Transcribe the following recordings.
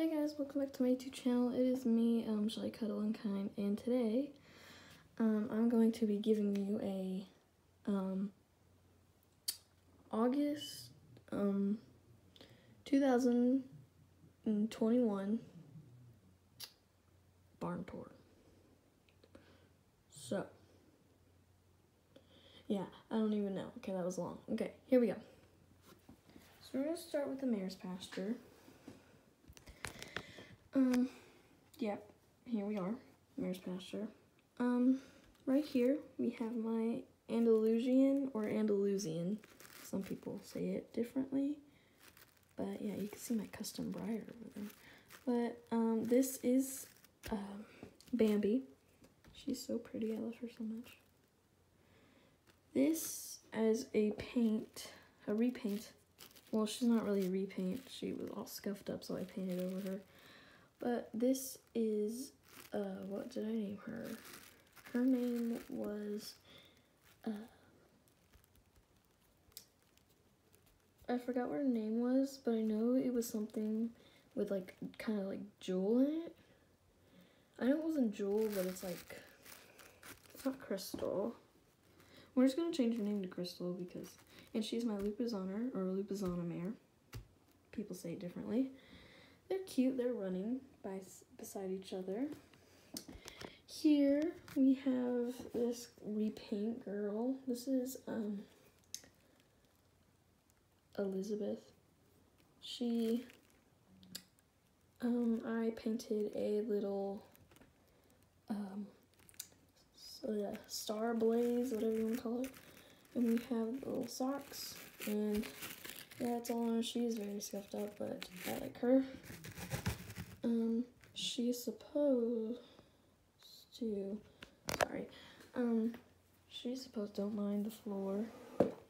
Hey guys, welcome back to my YouTube channel. It is me, um, Shelly Cuddle and Kind, and today, um, I'm going to be giving you a, um, August, um, 2021 barn tour. So, yeah, I don't even know. Okay, that was long. Okay, here we go. So we're gonna start with the mare's pasture. Um, yeah, here we are, mare's pasture. Um, right here we have my Andalusian or Andalusian. Some people say it differently, but yeah, you can see my custom Breyer over there. But um, this is um, Bambi. She's so pretty. I love her so much. This as a paint, a repaint. Well, she's not really a repaint. She was all scuffed up, so I painted over her. But this is, uh, what did I name her? Her name was, uh, I forgot what her name was, but I know it was something with like, kind of like jewel in it. I know it wasn't jewel, but it's like, it's not crystal. We're just gonna change her name to Crystal because, and she's my Lupizzaner or Lupizana mare. People say it differently. They're cute. They're running by beside each other. Here we have this repaint girl. This is um Elizabeth. She um I painted a little um so yeah, star blaze, whatever you want to call it. And we have little socks and yeah, it's all. She's very scuffed up, but I like her. Um, she's supposed to, sorry, um, she's supposed to don't mind the floor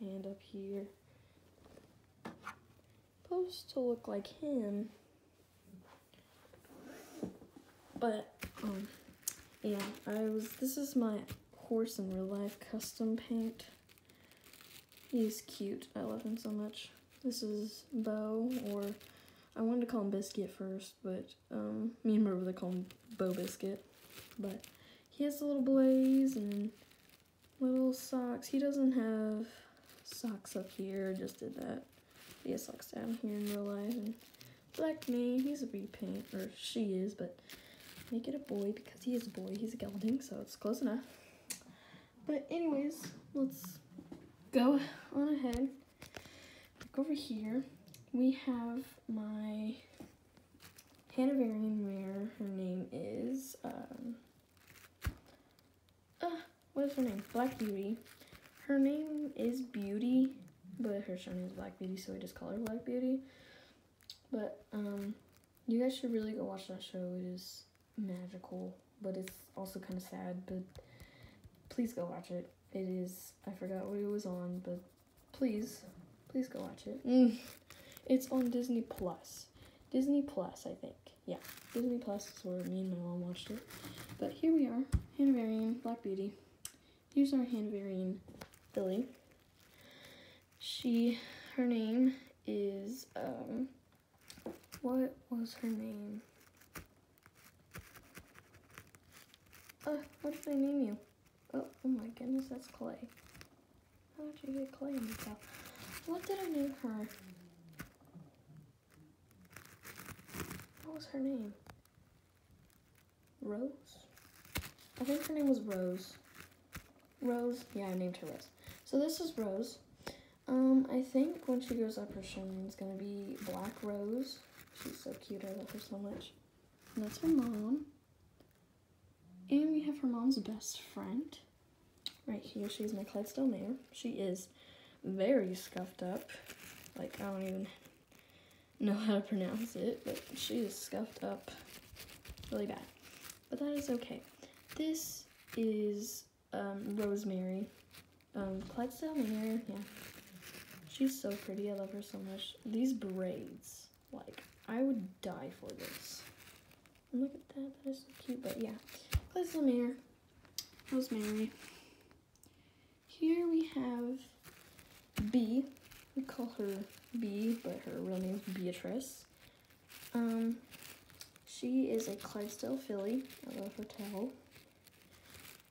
and up here. Supposed to look like him, but, um, yeah, I was, this is my horse in real life custom paint. He's cute. I love him so much. This is Bo, or I wanted to call him Biscuit first, but um, me and my brother call him Bo Biscuit. But he has a little blaze and little socks. He doesn't have socks up here, just did that. He has socks down here in real life. And Black Me, he's a repaint, or she is, but make it a boy because he is a boy. He's a gelding, so it's close enough. But anyways, let's go on ahead. Over here we have my Hanoverian mare. Her name is, um, uh, what is her name? Black Beauty. Her name is Beauty, but her show name is Black Beauty, so we just call her Black Beauty. But, um, you guys should really go watch that show. It is magical, but it's also kind of sad, but please go watch it. It is, I forgot what it was on, but please, please go watch it. Mm. It's on Disney Plus. Disney Plus, I think. Yeah, Disney Plus is where me and my mom watched it. But here we are, Hanoverian, Black Beauty. Here's our Hanoverian filly. She, her name is, um, what was her name? Uh, what did I name you? Oh, oh my goodness, that's Clay. How did you get Clay in the cow? What did I name her? What was her name? Rose? I think her name was Rose. Rose? Yeah, I named her Rose. So this is Rose. Um, I think when she grows up, her name is gonna be Black Rose. She's so cute. I love her so much. And that's her mom. And we have her mom's best friend. Right here, she's my Clydesdale mare. She is very scuffed up. Like, I don't even know how to pronounce it, but she is scuffed up really bad. But that is okay. This is um, Rosemary. Um, Clydesdale Mare, yeah. She's so pretty. I love her so much. These braids, like, I would die for this. And look at that. That is so cute. But yeah, Clydesdale Mare, Rosemary. Here we have B. We call her B, but her real name is Beatrice. Um, She is a Clydesdale filly. I love her tail.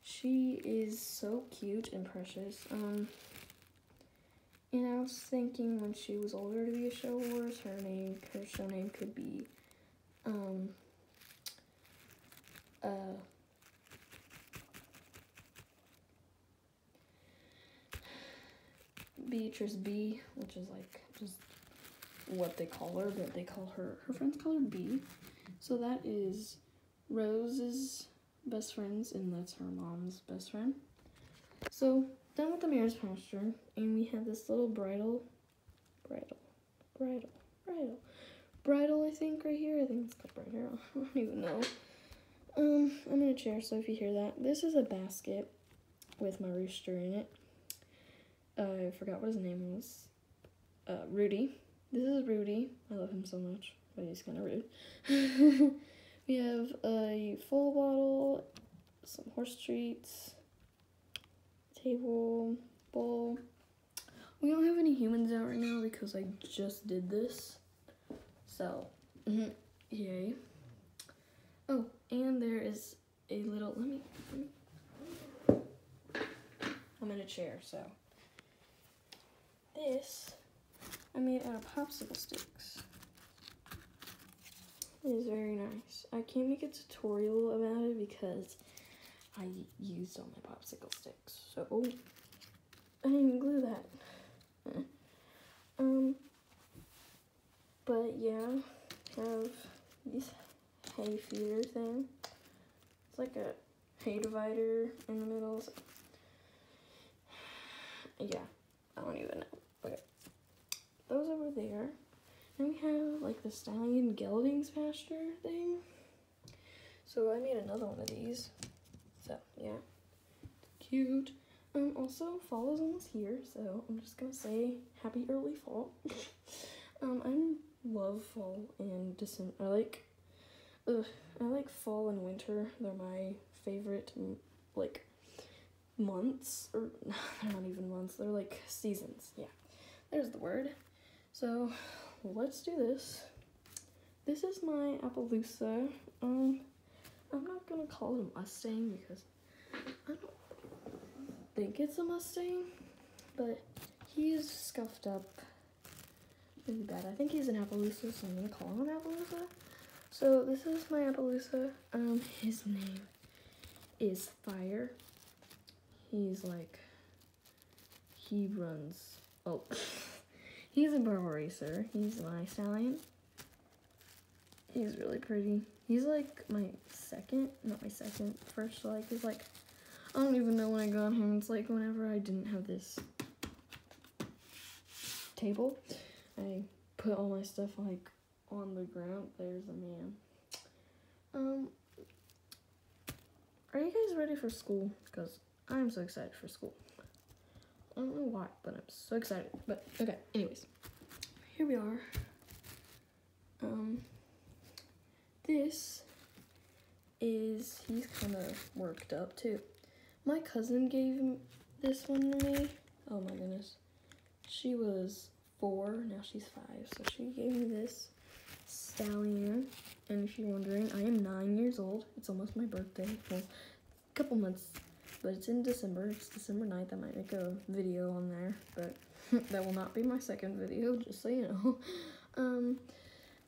She is so cute and precious. Um, and I was thinking when she was older to be a show horse, her name, her show name could be, um, uh, Beatrice B, which is like just what they call her, but they call her, her friends call her B. So that is Rose's best friends, and that's her mom's best friend. So, done with the mare's pasture, and we have this little bridle, bridle, bridle, bridle, bridle, I think, right here. I think it's called bridle. I don't even know. Um, I'm in a chair, so if you hear that, this is a basket with my rooster in it. I forgot what his name was. Uh, Rudy. This is Rudy. I love him so much, but he's kind of rude. we have a full bottle, some horse treats, table, bowl. We don't have any humans out right now because I just did this. So, mm-hmm, yay. Oh, and there is a little, let me, I'm in a chair, so. This, I made out of popsicle sticks. It is very nice. I can't make a tutorial about it because I used all my popsicle sticks. So, I didn't glue that. Um, but yeah, have this hay feeder thing. It's like a hay divider in the middle. So yeah, I don't even know. Okay, those over there. Then we have like the stallion geldings pasture thing. So I made another one of these. So yeah, cute. Um, also fall is almost here, so I'm just gonna say happy early fall. um, I love fall and December. I like, ugh, I like fall and winter. They're my favorite, like, months or they're not even months. They're like seasons. Yeah, there's the word. So let's do this. This is my Appaloosa. Um, I'm not gonna call it a Mustang because I don't think it's a Mustang, but he's scuffed up really bad. I think he's an Appaloosa, so I'm gonna call him an Appaloosa. So this is my Appaloosa. Um, his name is Fire. He's like, he runs, oh, he's a barrel racer. He's my stallion. He's really pretty. He's like my second, not my second, first like, is like, I don't even know when I got him. It's like whenever I didn't have this table, I put all my stuff like on the ground. There's a man. Um, are you guys ready for school? Because I'm so excited for school. I don't know why, but I'm so excited. But okay, anyways, here we are. Um, this is he's kind of worked up too. My cousin gave this one to me. Oh my goodness, she was four now she's five, so she gave me this stallion. And if you're wondering, I am nine years old. It's almost my birthday. Well, a couple months but it's in December. It's December 9th. I might make a video on there, but that will not be my second video, just so you know. Um,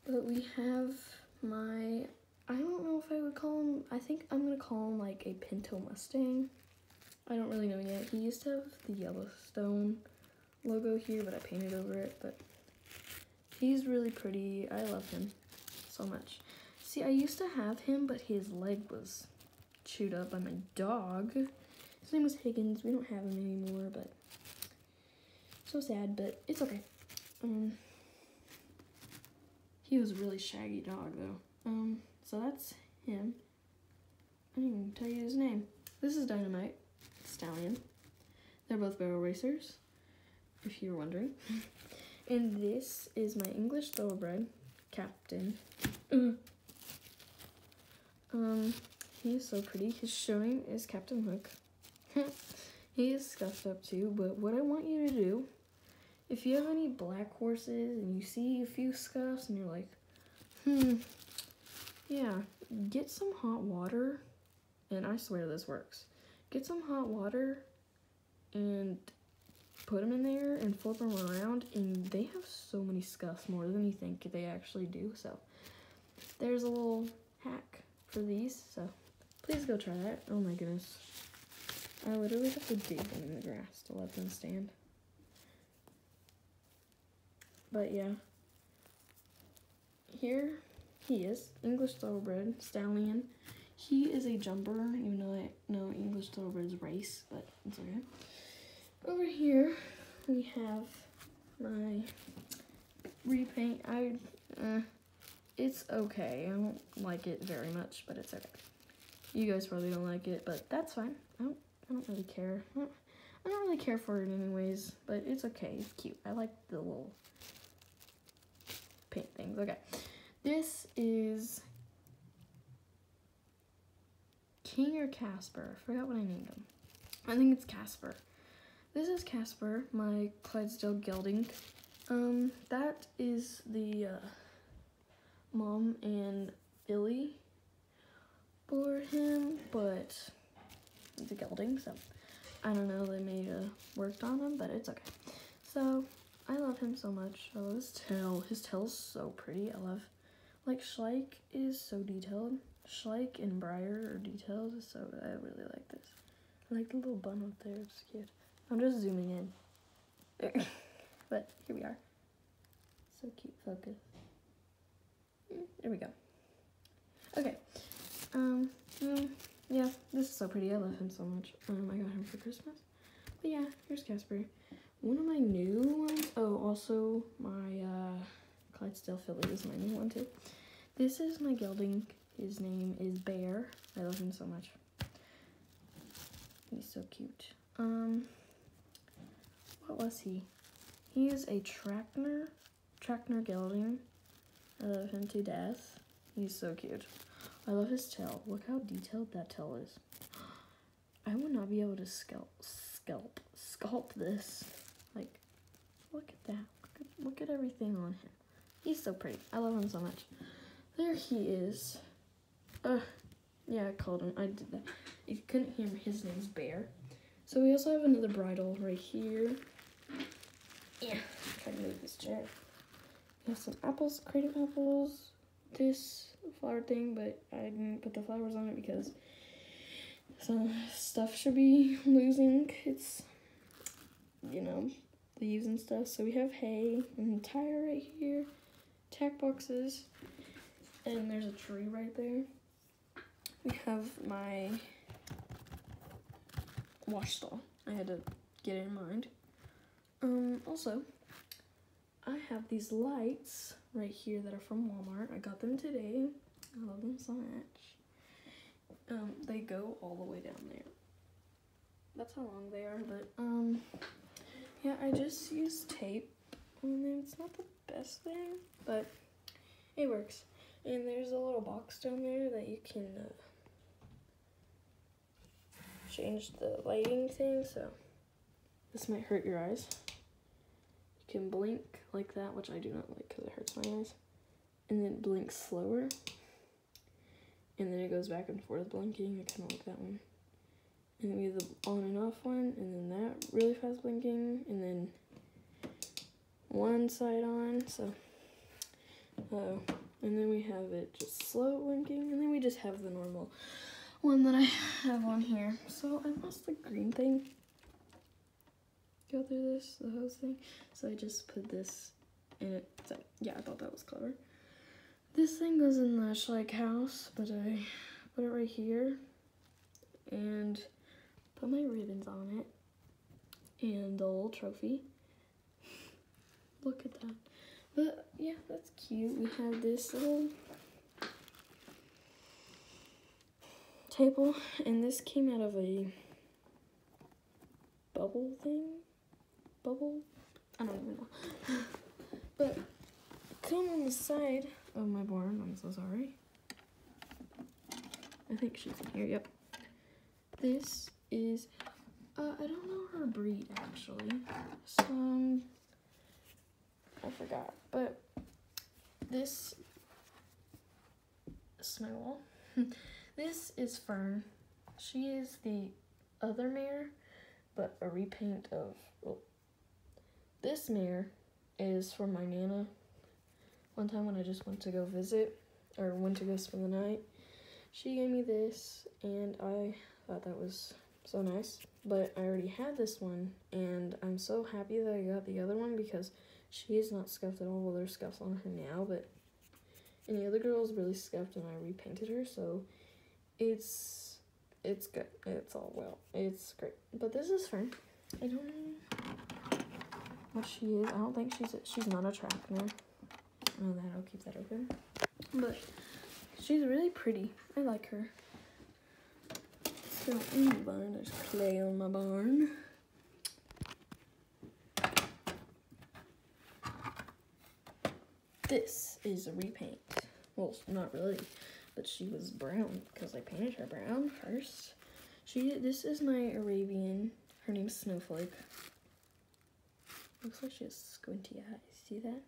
but we have my, I don't know if I would call him, I think I'm going to call him like a Pinto Mustang. I don't really know yet. He used to have the Yellowstone logo here, but I painted over it, but he's really pretty. I love him so much. See, I used to have him, but his leg was chewed up by my dog. His name was Higgins. We don't have him anymore, but so sad, but it's okay. Um, he was a really shaggy dog, though. Um, so that's him. I didn't even tell you his name. This is Dynamite, Stallion. They're both barrel racers, if you're wondering. and this is my English thoroughbred, Captain. um, he is so pretty. His showing is Captain Hook. he is scuffed up too, but what I want you to do, if you have any black horses and you see a few scuffs and you're like, hmm, yeah, get some hot water, and I swear this works. Get some hot water and put them in there and flip them around, and they have so many scuffs, more than you think they actually do. So there's a little hack for these. So please go try that. Oh my goodness. I literally have to dig them in the grass to let them stand. But yeah. Here he is, English Thoroughbred Stallion. He is a jumper, even though I know English Thoroughbreds race, but it's okay. Over here, we have my repaint. I, uh, it's okay. I don't like it very much, but it's okay. You guys probably don't like it, but that's fine. I don't, I don't really care. I don't, really care for it anyways, but it's okay. It's cute. I like the little paint things. Okay. This is King or Casper. I forgot what I named him. I think it's Casper. This is Casper, my Clydesdale gelding. Um, that is the uh, mom and Billy for him, but a gelding, so I don't know. They may have worked on him, but it's okay. So I love him so much. I love his tail. His tail's so pretty. I love, like, Schleich is so detailed. Schleich and Breyer are detailed, so I really like this. I like the little bun up there. It's cute. I'm just zooming in. but here we are. So cute. Focus. There we go. Okay. Um, mm, yeah, this is so pretty. I love him so much. Um, I got him for Christmas. But yeah, here's Casper. One of my new ones. Oh, also my uh, Clydesdale filly is my new one too. This is my gelding. His name is Bear. I love him so much. He's so cute. Um, what was he? He is a Trakehner, Trakehner gelding. I love him to death. He's so cute. I love his tail. Look how detailed that tail is. I would not be able to scalp, scalp, sculpt this. Like, look at that. Look at, look at everything on him. He's so pretty. I love him so much. There he is. Yeah, I called him. I did that. If you couldn't hear me, his name's Bear. So we also have another bridle right here. Yeah, try to move this chair. We have some apples, crate of apples, this flower thing, but I didn't put the flowers on it because some stuff should be losing its, you know, leaves and stuff. So we have hay and tire right here, tack boxes, and there's a tree right there. We have my wash stall. I had to get it in mind. Um, also, I have these lights right here that are from Walmart. I got them today. I love them so much. Um, they go all the way down there. That's how long they are, but um, yeah, I just use tape. It's not the best thing, but it works. And there's a little box down there that you can uh, change the lighting thing, so this might hurt your eyes. Can blink like that, which I do not like because it hurts my eyes, and then blink slower, and then it goes back and forth blinking. I kind of like that one. And then we have the on and off one, and then that really fast blinking, and then one side on, so, uh, and then we have it just slow blinking, and then we just have the normal one that I have on here. So I lost the green thing. Go through this, the whole thing. So I just put this in it. So yeah, I thought that was clever. This thing goes in the Schleich house, but I put it right here and put my ribbons on it and the little trophy. Look at that. But yeah, that's cute. We have this little table, and this came out of a bubble thing. Bubble? I don't even know. but come on the side of my barn. I'm so sorry. I think she's in here. Yep. This is, uh, I don't know her breed actually. Some, I forgot. But this my wall. this is Fern. She is the other mare, but a repaint of. Well, this mare is from my nana. One time when I just went to go visit, or went to go spend the night, she gave me this, and I thought that was so nice. But I already had this one, and I'm so happy that I got the other one because she is not scuffed at all. Well, there's scuffs on her now, but and the other girl is really scuffed, and I repainted her, so it's it's good. It's all well. It's great. But this is Fern. I don't know what she is. I don't think she's a, she's not a track Oh, that. I'll keep that open. But she's really pretty. I like her. So in the barn, there's clay on my barn. This is a repaint. Well, not really, but she was brown because I painted her brown first. She, this is my Arabian. Her name's Snowflake. Looks like she has squinty eyes. See that?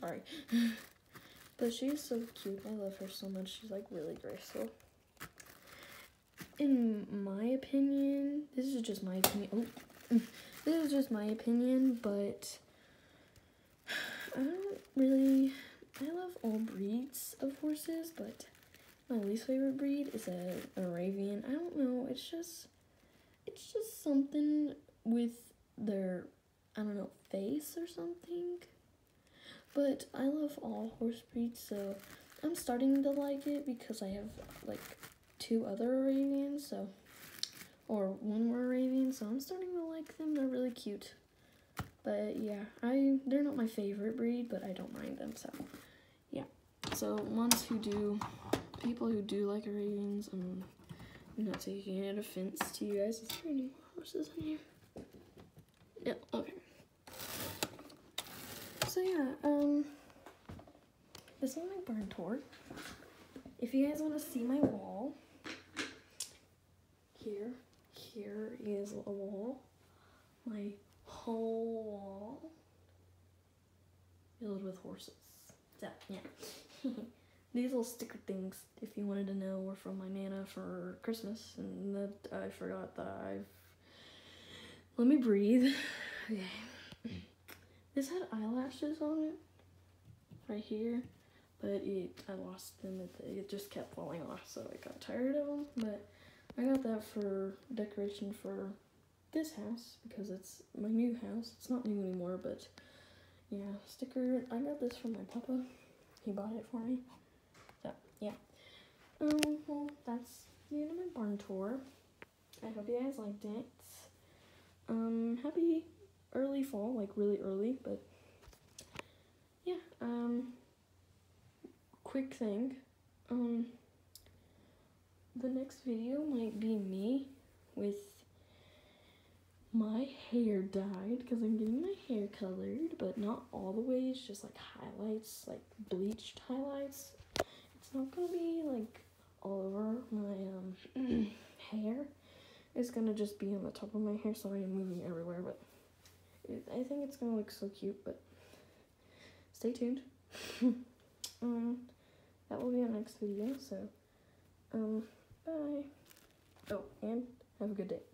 Sorry. but she's so cute. I love her so much. She's like really graceful. In my opinion, this is just my opinion. Oh, this is just my opinion, but I don't really. I love all breeds of horses, but my least favorite breed is a Arabian. I don't know. It's just, it's just something with their, I don't know, face or something. But I love all horse breeds, so I'm starting to like it because I have like two other Arabians, so or one more Arabian, so I'm starting to like them. They're really cute. But yeah, I they're not my favorite breed, but I don't mind them. So yeah. So ones who do, people who do like Arabians, I'm not taking any offense to you guys. Is there any horses in here? Yeah. Okay. So yeah, um, this is my barn tour. If you guys want to see my wall, here, here is a wall. My whole wall filled with horses. So yeah, these little sticker things, if you wanted to know, were from my nana for Christmas, and that I forgot that I've. Let me breathe. Okay. This had eyelashes on it, right here, but it I lost them. It, it just kept falling off, so I got tired of them. But I got that for decoration for this house because it's my new house. It's not new anymore, but yeah, sticker. I got this from my papa. He bought it for me. Um. Well, that's the end of my barn tour. I hope you guys liked it. Um. Happy early fall, like really early, but yeah, um, quick thing, um, the next video might be me with my hair dyed, because I'm getting my hair colored, but not all the way, it's just like highlights, like bleached highlights. It's not gonna be like all over my, um, hair. It's gonna just be on the top of my hair, sorry I'm moving everywhere, but I think it's gonna look so cute, but stay tuned. um, that will be our next video, so, um, bye. Oh, and have a good day.